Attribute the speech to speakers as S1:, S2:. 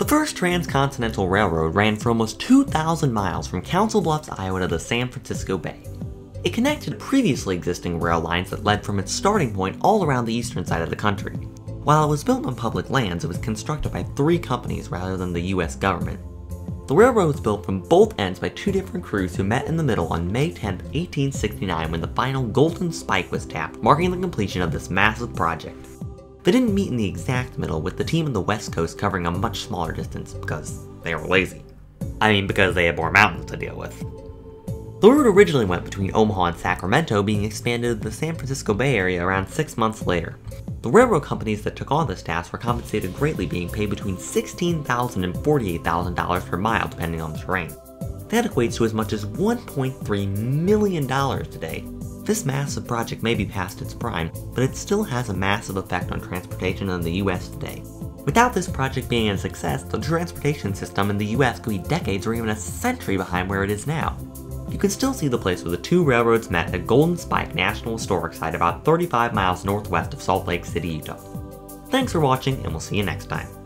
S1: The first transcontinental railroad ran for almost 2,000 miles from Council Bluffs, Iowa to the San Francisco Bay. It connected previously existing rail lines that led from its starting point all around the eastern side of the country. While it was built on public lands, it was constructed by three companies rather than the US government. The railroad was built from both ends by two different crews who met in the middle on May 10, 1869 when the final golden spike was tapped, marking the completion of this massive project. They didn't meet in the exact middle, with the team on the west coast covering a much smaller distance because they were lazy. I mean, because they had more mountains to deal with. The route originally went between Omaha and Sacramento, being expanded to the San Francisco Bay Area around six months later. The railroad companies that took on this task were compensated greatly, being paid between $16,000 and $48,000 per mile, depending on the terrain. That equates to as much as $1.3 million today, this massive project may be past its prime, but it still has a massive effect on transportation in the US today. Without this project being a success, the transportation system in the US could be decades or even a century behind where it is now. You can still see the place where the two railroads met at Golden Spike National Historic Site about 35 miles northwest of Salt Lake City, Utah. Thanks for watching, and we'll see you next time.